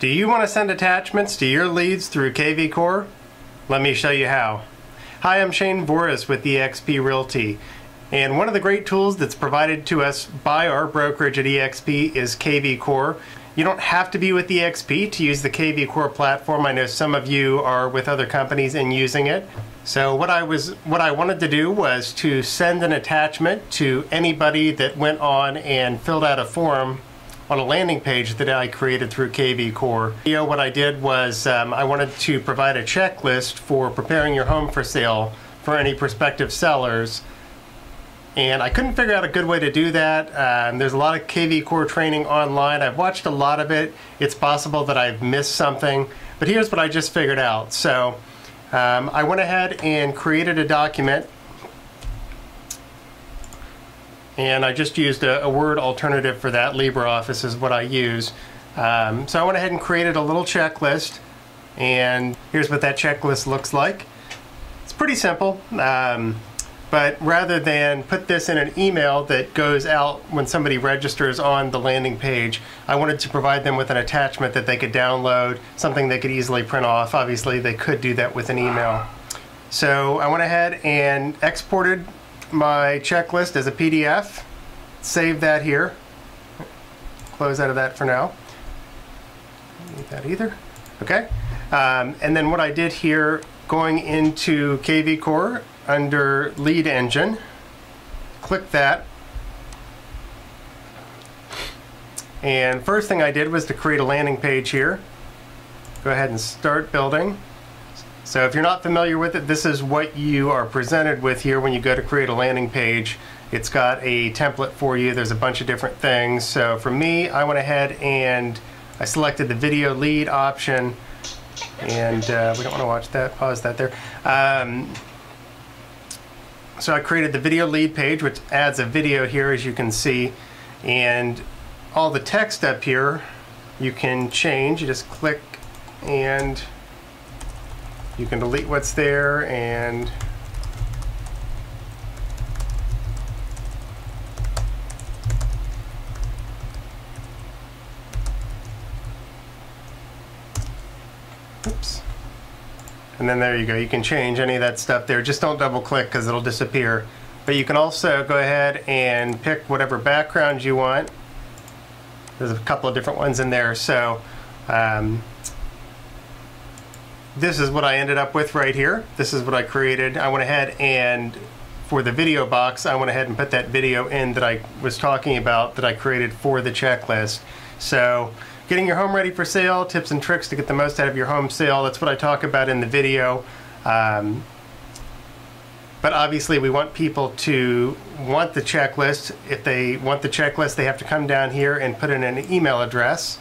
Do you want to send attachments to your leads through KV Core? Let me show you how. Hi, I'm Shayne Voris with eXp Realty. And one of the great tools that's provided to us by our brokerage at eXp is KV Core. You don't have to be with eXp to use the KV Core platform. I know some of you are with other companies and using it. So what I was what I wanted to do was to send an attachment to anybody that went on and filled out a form on a landing page that I created through KV Core. You know, what I did was um, I wanted to provide a checklist for preparing your home for sale for any prospective sellers. And I couldn't figure out a good way to do that. Um, there's a lot of KV Core training online. I've watched a lot of it. It's possible that I've missed something, but here's what I just figured out. So um, I went ahead and created a document and I just used a, a, Word alternative for that. LibreOffice is what I use. Um, so I went ahead and created a little checklist, and here's what that checklist looks like. It's pretty simple, um, but rather than put this in an email that goes out when somebody registers on the landing page, I wanted to provide them with an attachment that they could download, something they could easily print off. Obviously, they could do that with an email. So I went ahead and exported my checklist as a PDF. Save that here. Close out of that for now. Need that either. Okay. Um, and then what I did here, going into KV Core under Lead Engine, click that. And first thing I did was to create a landing page here. Go ahead and start building. So if you're not familiar with it, this is what you are presented with here when you go to create a landing page. It's got a template for you. There's a bunch of different things. So for me, I went ahead and I selected the video lead option and uh, we don't want to watch that, pause that there. Um, so I created the video lead page, which adds a video here, as you can see, and all the text up here you can change. You just click and you can delete what's there and Oops. And then there you go. You can change any of that stuff there. Just don't double click because it'll disappear. But you can also go ahead and pick whatever background you want. There's a couple of different ones in there. So um, this is what I ended up with right here. This is what I created. I went ahead and for the video box, I went ahead and put that video in that I was talking about that I created for the checklist. So getting your home ready for sale, tips and tricks to get the most out of your home sale. That's what I talk about in the video. Um, but obviously we want people to want the checklist. If they want the checklist, they have to come down here and put in an email address.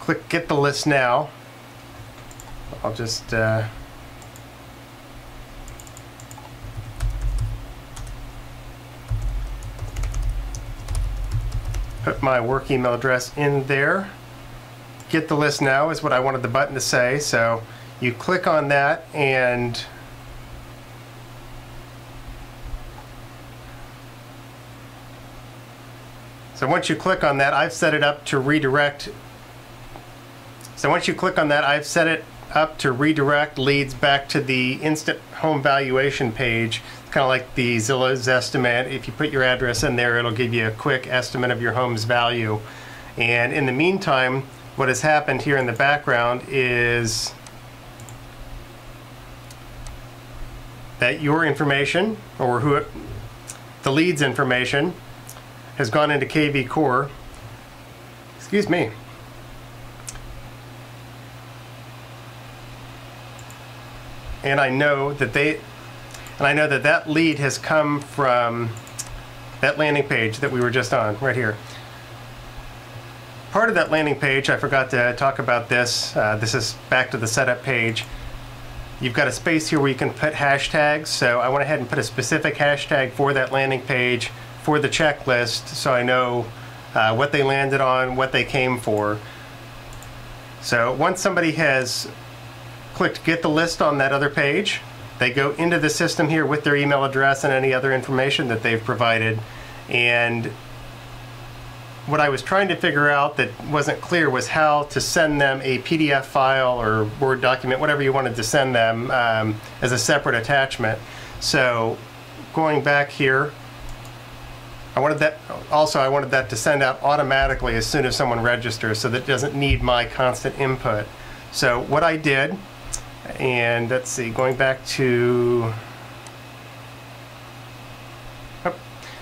Click get the list now. I'll just uh, put my work email address in there. Get the list now is what I wanted the button to say. So you click on that and So once you click on that, I've set it up to redirect. So once you click on that, I've set it up to redirect leads back to the instant home valuation page. kind of like the Zillow Zestimate. If you put your address in there, it'll give you a quick estimate of your home's value. And in the meantime, what has happened here in the background is that your information, or who the leads information, has gone into KV Core. Excuse me. And I know that they, and I know that that lead has come from that landing page that we were just on right here. Part of that landing page, I forgot to talk about this. Uh, this is back to the setup page. You've got a space here where you can put hashtags. So I went ahead and put a specific hashtag for that landing page for the checklist so I know uh, what they landed on, what they came for. So once somebody has clicked get the list on that other page. They go into the system here with their email address and any other information that they've provided. And what I was trying to figure out that wasn't clear was how to send them a PDF file or Word document, whatever you wanted to send them um, as a separate attachment. So going back here, I wanted that, also I wanted that to send out automatically as soon as someone registers so that it doesn't need my constant input. So what I did, and let's see, going back to,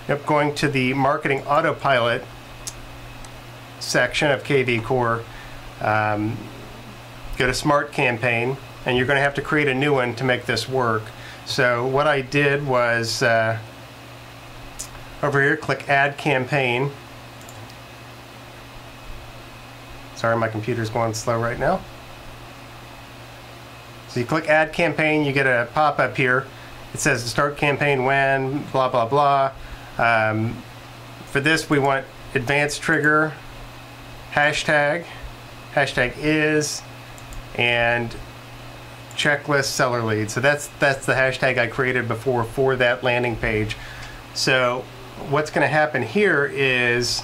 yep, going to the marketing autopilot section of KV Core, um, go to Smart Campaign, and you're going to have to create a new one to make this work. So what I did was uh, over here, click Add Campaign. Sorry, my computer's going slow right now. So you click Add Campaign, you get a pop-up here. It says start campaign when, blah, blah, blah. Um, for this, we want advanced trigger, hashtag, hashtag is, and checklist seller lead. So that's that's the hashtag I created before for that landing page. So what's going to happen here is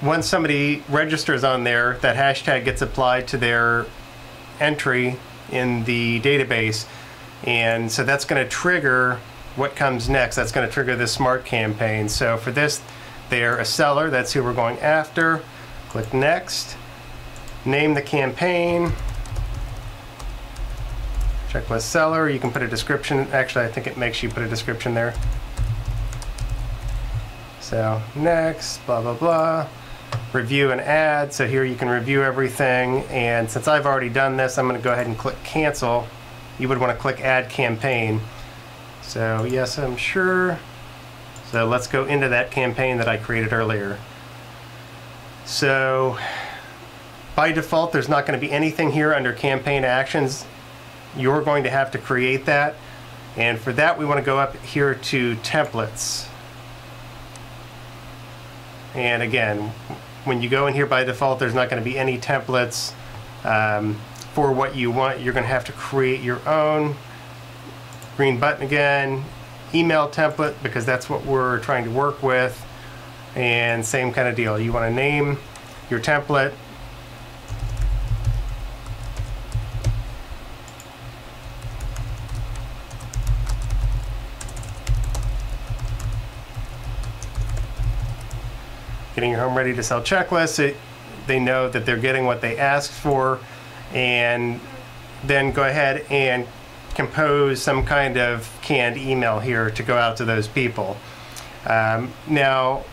when somebody registers on there, that hashtag gets applied to their entry in the database. And so that's going to trigger what comes next. That's going to trigger the smart campaign. So for this, they're a seller. That's who we're going after. Click next. Name the campaign. Checklist seller. You can put a description. Actually, I think it makes you put a description there. So next, blah, blah, blah. Review and add. So here you can review everything. And since I've already done this, I'm going to go ahead and click cancel. You would want to click add campaign. So yes, I'm sure. So let's go into that campaign that I created earlier. So by default, there's not going to be anything here under campaign actions. You're going to have to create that. And for that, we want to go up here to templates. And again, when you go in here by default, there's not going to be any templates um, for what you want. You're going to have to create your own. Green button again, email template because that's what we're trying to work with. And same kind of deal. You want to name your template. Getting your home ready to sell checklist. It, they know that they're getting what they asked for and then go ahead and compose some kind of canned email here to go out to those people. Um, now,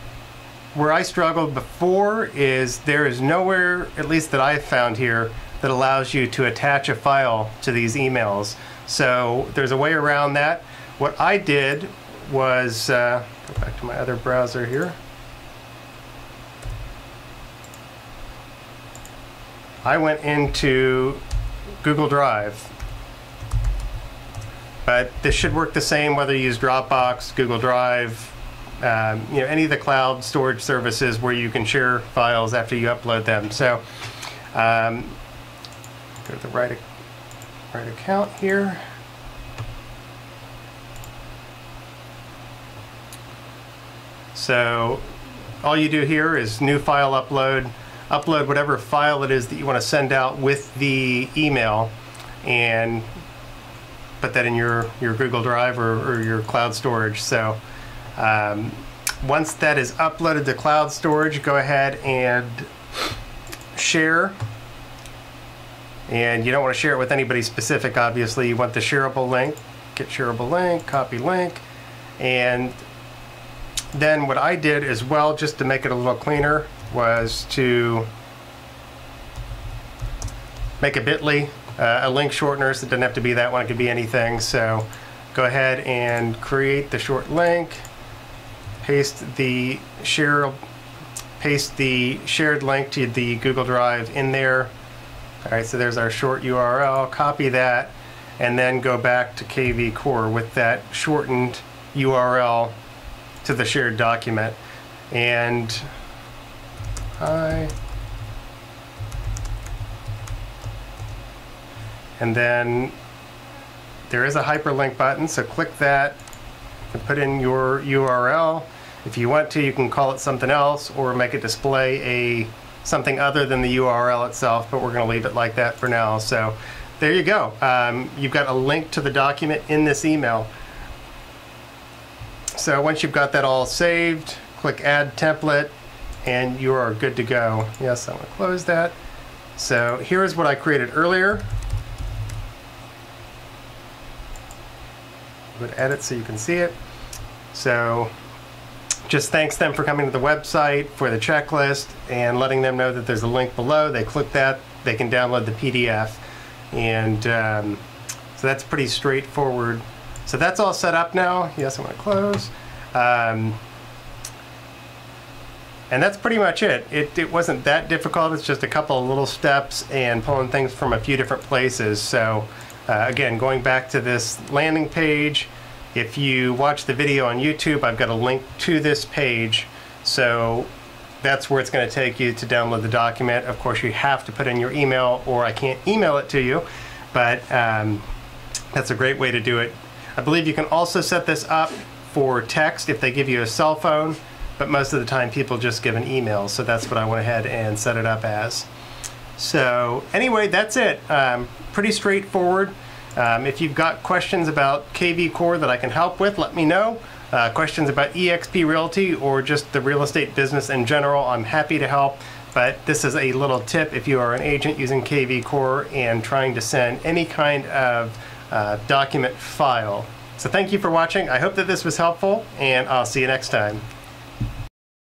where I struggled before is there is nowhere, at least that I've found here, that allows you to attach a file to these emails. So there's a way around that. What I did was, uh, go back to my other browser here. I went into Google Drive but this should work the same whether you use Dropbox, Google Drive, um, you know, any of the cloud storage services where you can share files after you upload them. So um, go to the right, right account here. So all you do here is new file upload, upload whatever file it is that you want to send out with the email and put that in your, your Google Drive or, or your cloud storage. So um, once that is uploaded to cloud storage, go ahead and share. And you don't want to share it with anybody specific, obviously. You want the shareable link. Get shareable link, copy link. And then what I did as well, just to make it a little cleaner, was to make a bit.ly uh, a link shortener, so it doesn't have to be that one, it could be anything. So go ahead and create the short link, paste the share, paste the shared link to the Google Drive in there. All right, so there's our short URL, copy that, and then go back to KV Core with that shortened URL to the shared document. And I And then there is a hyperlink button, so click that and put in your URL. If you want to, you can call it something else or make it display a something other than the URL itself, but we're going to leave it like that for now. So there you go. Um, you've got a link to the document in this email. So once you've got that all saved, click Add Template, and you are good to go. Yes, I'm to close that. So here is what I created earlier. Go to edit so you can see it. So just thanks them for coming to the website for the checklist and letting them know that there's a link below. They click that, they can download the PDF. And um, so that's pretty straightforward. So that's all set up now. Yes, I'm to close. Um, and that's pretty much it. it. It wasn't that difficult. It's just a couple of little steps and pulling things from a few different places. So uh, again, going back to this landing page, if you watch the video on YouTube, I've got a link to this page. So that's where it's going to take you to download the document. Of course, you have to put in your email or I can't email it to you, but um, that's a great way to do it. I believe you can also set this up for text if they give you a cell phone, but most of the time people just give an email, so that's what I went ahead and set it up as. So anyway, that's it. Um, pretty straightforward. Um, if you've got questions about KV Core that I can help with, let me know. Uh, questions about eXp Realty or just the real estate business in general, I'm happy to help. But this is a little tip if you are an agent using KV Core and trying to send any kind of uh, document file. So thank you for watching. I hope that this was helpful, and I'll see you next time.